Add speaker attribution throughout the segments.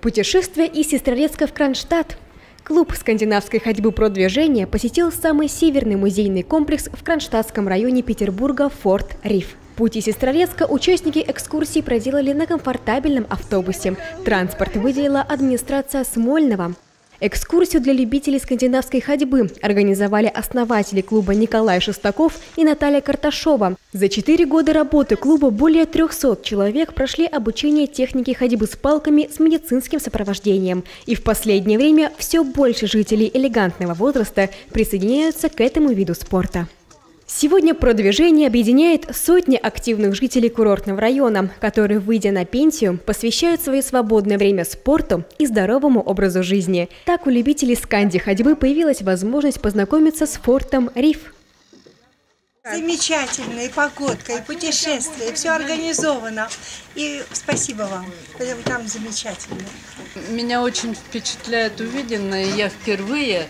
Speaker 1: Путешествие из Сестрорецка в Кронштадт. Клуб скандинавской ходьбы продвижения посетил самый северный музейный комплекс в Кронштадтском районе Петербурга «Форт Риф». Путь из Сестрорецка участники экскурсии проделали на комфортабельном автобусе. Транспорт выделила администрация Смольного. Экскурсию для любителей скандинавской ходьбы организовали основатели клуба Николай Шестаков и Наталья Карташова. За четыре года работы клуба более 300 человек прошли обучение технике ходьбы с палками с медицинским сопровождением. И в последнее время все больше жителей элегантного возраста присоединяются к этому виду спорта. Сегодня продвижение объединяет сотни активных жителей курортного района, которые, выйдя на пенсию, посвящают свое свободное время спорту и здоровому образу жизни. Так у любителей сканди ходьбы появилась возможность познакомиться с фортом Риф.
Speaker 2: Замечательно, и погодка, и путешествие, все организовано. И спасибо вам, там замечательно.
Speaker 3: Меня очень впечатляет увиденное. Я впервые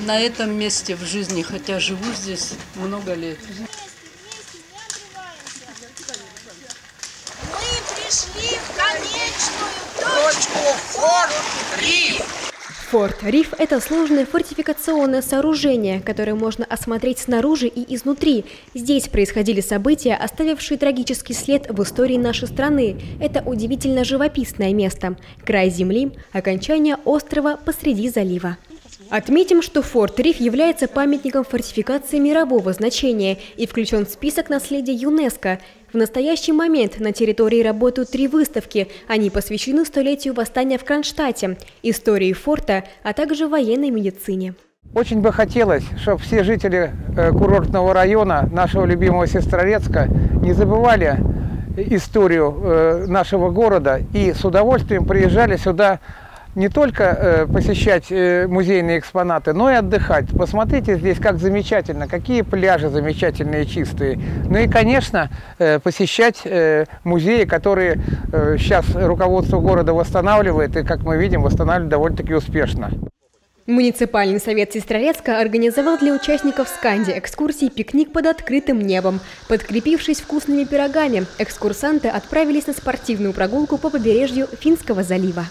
Speaker 3: на этом месте в жизни, хотя живу здесь много лет.
Speaker 4: Мы пришли в конечную точку Форт Риф.
Speaker 1: Форт Риф – это сложное фортификационное сооружение, которое можно осмотреть снаружи и изнутри. Здесь происходили события, оставившие трагический след в истории нашей страны. Это удивительно живописное место. Край земли, окончание острова посреди залива. Отметим, что форт Риф является памятником фортификации мирового значения и включен в список наследия ЮНЕСКо. В настоящий момент на территории работают три выставки. Они посвящены столетию восстания в Кронштадте, истории форта, а также военной медицине.
Speaker 5: Очень бы хотелось, чтобы все жители э, курортного района, нашего любимого Сестрорецка, не забывали историю э, нашего города и с удовольствием приезжали сюда не только э, посещать э, музейные экспонаты, но и отдыхать. Посмотрите здесь, как замечательно, какие пляжи замечательные, чистые. Ну и, конечно, э, посещать музеи, которые сейчас руководство города восстанавливает, и, как мы видим, восстанавливает довольно-таки успешно.
Speaker 1: Муниципальный совет Сестрорецка организовал для участников Сканди экскурсии пикник под открытым небом. Подкрепившись вкусными пирогами, экскурсанты отправились на спортивную прогулку по побережью Финского залива.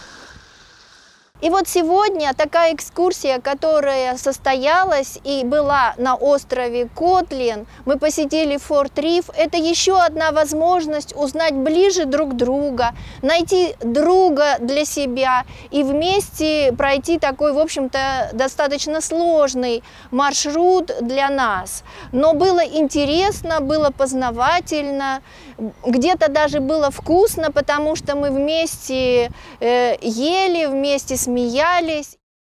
Speaker 6: И вот сегодня такая экскурсия, которая состоялась и была на острове Котлин, мы посетили Форт Риф, это еще одна возможность узнать ближе друг друга, найти друга для себя и вместе пройти такой, в общем-то, достаточно сложный маршрут для нас. Но было интересно, было познавательно, где-то даже было вкусно, потому что мы вместе э, ели, вместе с смеялись.